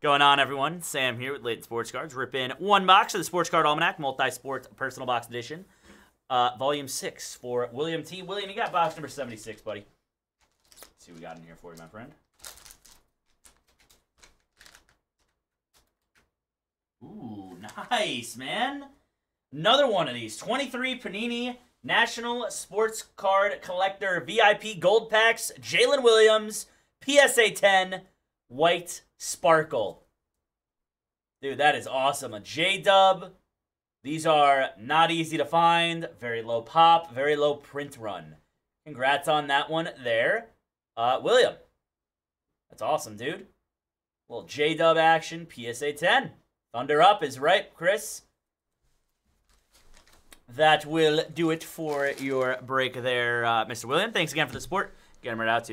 Going on, everyone? Sam here with Layton Sports Cards. Rip in one box of the Sports Card Almanac, multi-sport personal box edition, uh, volume six for William T. William, you got box number seventy-six, buddy. Let's see what we got in here for you, my friend. Ooh, nice, man. Another one of these. 23 Panini National Sports Card Collector VIP Gold Packs. Jalen Williams, PSA 10, White Sparkle. Dude, that is awesome. A J Dub. These are not easy to find. Very low pop, very low print run. Congrats on that one there. Uh, William. That's awesome, dude. little J Dub action, PSA 10. Thunder up is right, Chris. That will do it for your break there, uh, Mr. William. Thanks again for the support. Get him right out to you.